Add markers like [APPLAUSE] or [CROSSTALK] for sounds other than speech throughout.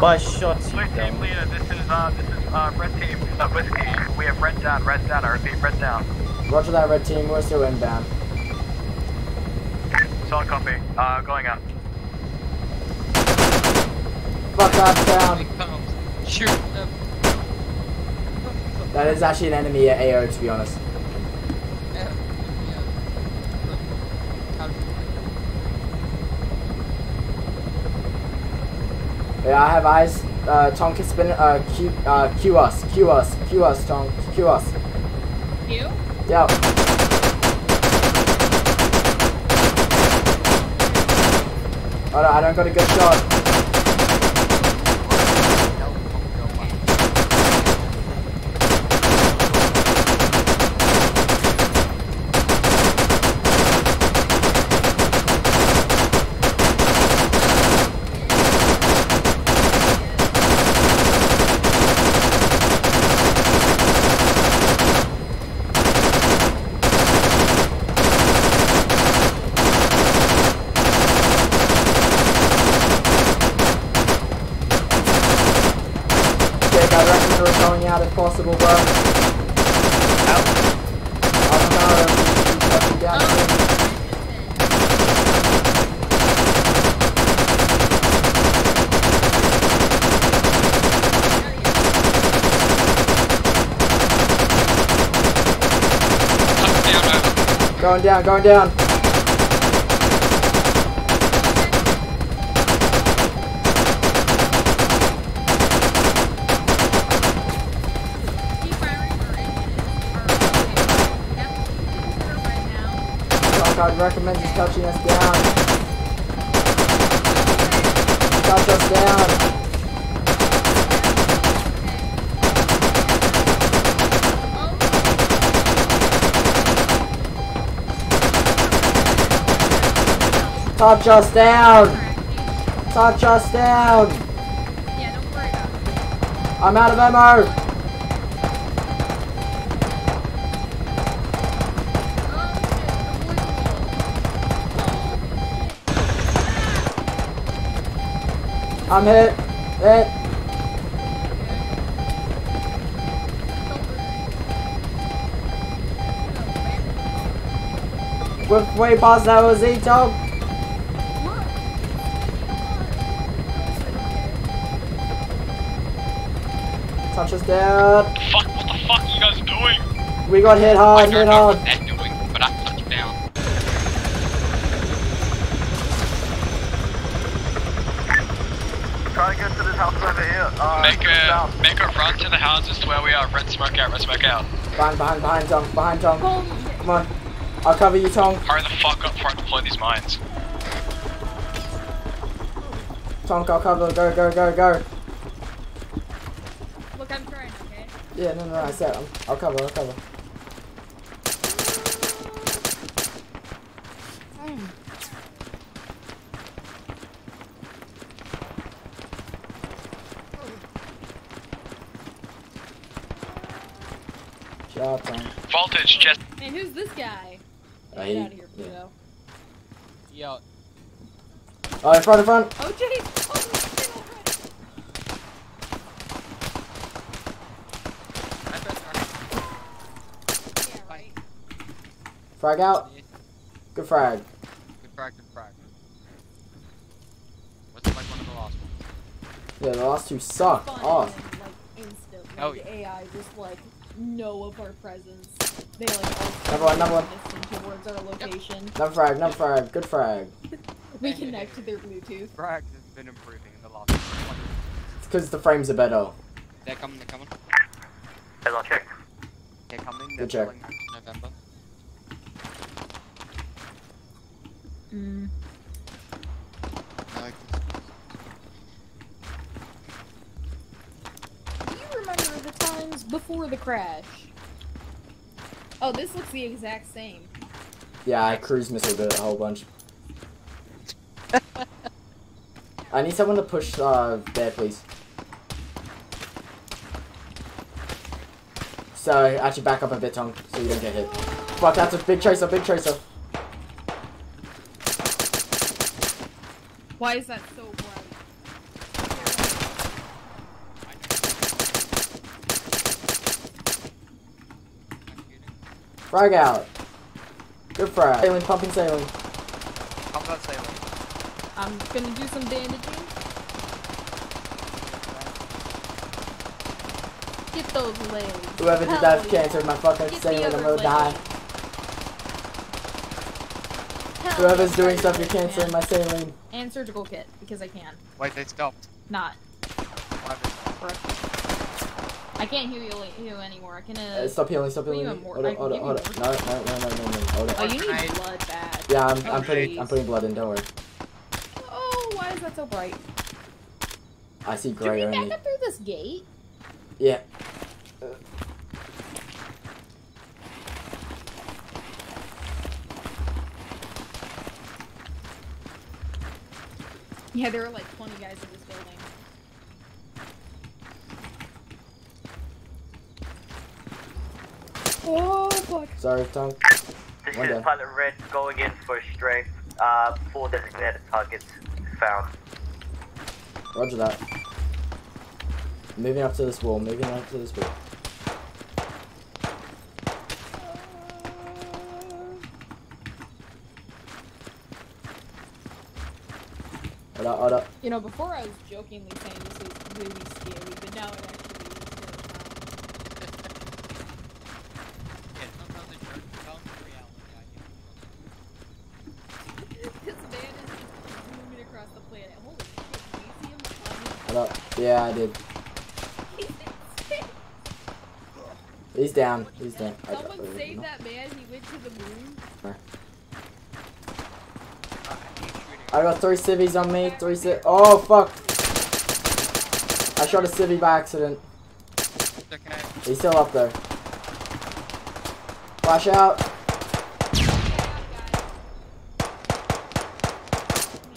By shots, you Police team leader, this is, uh, this is, uh, red team, uh, whiskey. We have red down, red down, I repeat, red down. Roger that, red team. We're still inbound. Solid copy, uh, going up. Fuck that down. Shoot them. That is actually an enemy at AO, to be honest. Yeah, I have eyes. Uh, Tonk is spin. Uh, Q. Uh, Q us. Q us. Q us. Tonk. Q us. You? Yeah. Oh no, I don't got a good shot. Jake, I recommend we're going out if possible, bro. I don't know. Oh. Fucking down here. Going down, going down. I'd recommend just touching us down. Touch us down. Touch us down. Touch us down. Yeah, don't worry about it. I'm out of ammo. I'm hit. Hit. We're way past that was dog. Touch us down. Fuck, what the fuck are you guys doing? We got hit hard, hit hard. what they're doing, but I touched down. Try to get to this house over here. Uh, Make a south. make a run to the houses to where we are. Red smoke out. Red smoke out. Behind, behind, behind Tom, behind Tom. Come on. I'll cover you, Tom. Hurry the fuck up before I deploy these mines. Tom, I'll cover. Go, go, go, go. Look, I'm trying, okay? Yeah, no, no, no I said I'll cover, I'll cover. Shut up, Tom. Voltage just. Man, who's this guy? Get he- out of here, yeah. Pluto. Yo, Oh, in front, in front. Oh, Jay! Oh. Yeah, right. Frag out. Good frag. good frag, good frag. What's it like one of the last ones? Yeah, the last two suck. Fun Oh, like, instant. Like, Oh, the yeah. AI just, like, know of our presence. They, like, all Another one, another one. listen towards our location. no frag, no frag. Good frag. [LAUGHS] We connect to their Bluetooth. Frag has been improving in the last. It's because the frames are better. They're coming, they're coming. Hey, I'll check. They're coming, they're Good check. November. Mm. Before the crash? Oh, this looks the exact same. Yeah, I cruise missile it a whole bunch. [LAUGHS] I need someone to push uh, there, please. So, actually back up a bit, Tom, so you don't get hit. Fuck, that's a big tracer, big tracer. Why is that so bright? Frag out. Good frag. Saline, pumping saline. Come that saline. I'm gonna do some bandaging. Get those legs. Whoever did that yeah. cancer, my fucking Get saline I'm gonna die. Hell Whoever's doing stuff, your you're best, canceling man. my saline. And surgical kit, because I can. Wait, they stopped. Not. Why they stopped? I can't heal you, you anymore. I can. Uh, Uh, stop healing, stop healing. me. Hold on, hold on, hold on. No, no, no, no, no, no. Hold oh, you need Grenade. blood bad. Yeah, I'm, Oh, I'm putting, I'm putting blood in. Don't worry. Oh, why is that so bright? I see Did gray we back only. up through this gate? Yeah. Yeah, there were like 20 guys in this building. Oh, fuck. Sorry, Tom. This One is down. Pilot Red going in for strength. Uh, four designated targets found. Roger that. Moving up to this wall. Moving up to this wall. Hold up, hold up. You know, before I was jokingly saying this was really scary, but now it actually is Yeah, sometimes they joke about reality. I terrifying. get this man is just zooming across the planet. Holy shit, do you see him Hold up. Yeah, I did. He's down. He's down. I- Someone I- save that man, he went to the moon. I got three civvies on me. Three civ. Oh fuck! I shot a civvy by accident. Okay. He's still up there. Flash out. Man,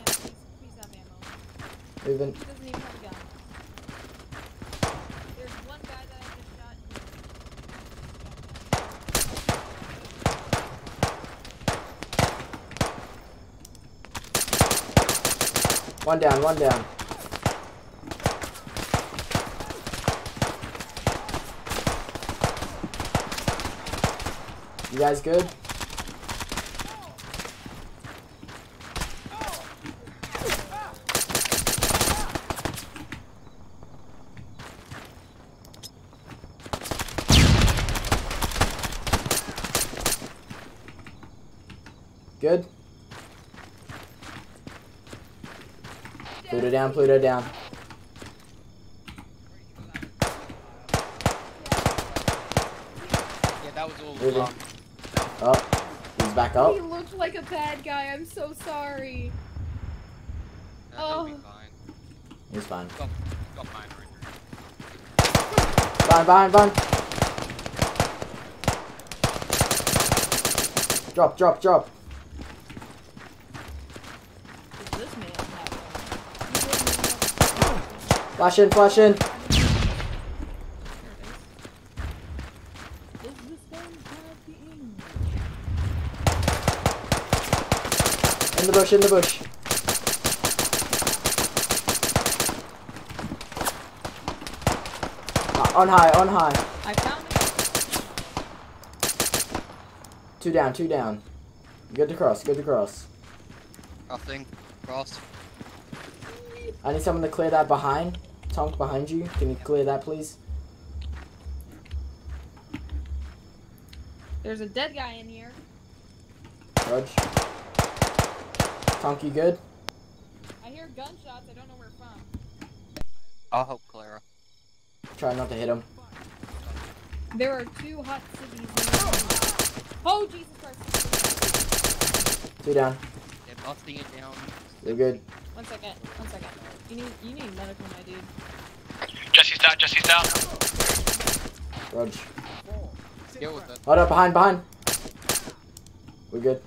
please, please have ammo. Moving. He doesn't even have a gun. There's one guy that I just shot. One down. One down. You guys good? Good. Pluto down, Pluto down. Yeah, that was all Really? Oh, he's back up. He looked like a bad guy. I'm so sorry. That'll be Oh. fine. He's fine. Got, got mine right. Behind, behind, behind. Drop, drop, drop. Does this man have one? He wouldn't even know. Flash in, flash in. There it is. Does this man have the English? In the bush, in the bush. Ah, on high, on high. I found it. Two down, two down. Good to cross, good to cross. Crossing. Cross. I need someone to clear that behind. Tonk behind you. Can you clear that, please? There's a dead guy in here. Rudge. Tonk, you good? I hear gunshots. I don't know where from. I'll help Clara. Try not to hit him. There are two hot cities. In oh Jesus Christ! Two down. They're busting it down. They're good. One second. One second. You need you need medical, my dude. Jesse's down, Jesse's down. Rudge. Deal with it. Hold up, behind, behind. We're good.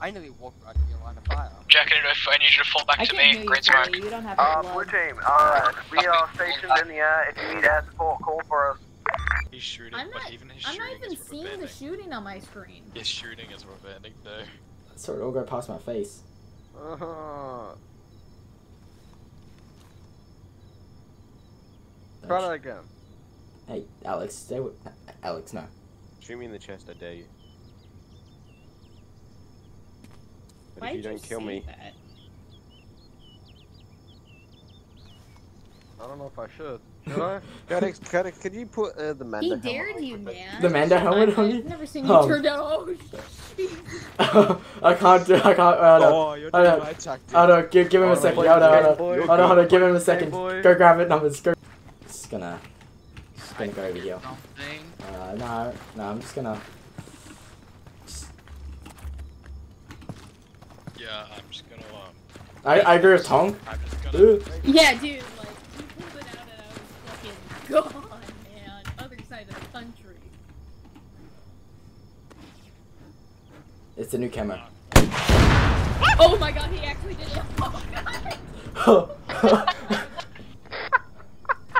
I nearly walked right in your line of fire. Jack, I need you to- I need you to fall back I to me. Great smoke. Corey. You don't have Uh, any blue blood. team, uh, we are stationed in the air. If you need air support, call for us. He's shooting, I'm but not. even his I'm not even is seeing the shooting on my screen. His shooting is revealing, though. That sword all go past my face. Uh-huh. Don't Try that again. Hey, Alex, stay with. Alex, no. Shoot me in the chest, I dare you. But Why if you don't you kill me. That? I don't know if I should. [LAUGHS] Should I? Can Codex, can you put uh, the Manda He dared you, man. The Manda helmet on you? I've never seen you oh. turn down. Oh, [LAUGHS] [LAUGHS] I can't do. I can't. Uh, no. Oh, you're doing I don't, my tactic. I don't. Give, give him oh, a second. Hold on. Hold on. Hold on. Give him a second. Go grab it. Numbers. Go. Just gonna, just gonna go over here. Uh, no, no, I'm just gonna. Yeah, I'm just gonna, um, I, I agree with Tong. I'm just gonna. Yeah, dude, like, you pulled it out and I was fucking gone, man. Other side of the country. It's the new camo. Oh my god, he actually did it. Oh god. [LAUGHS] [LAUGHS]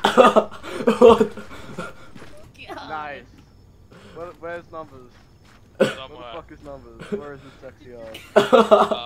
[LAUGHS] what? God. Nice. Where, where's numbers? Where the Somewhere. fuck? Where is this sexy ass? [LAUGHS] I uh,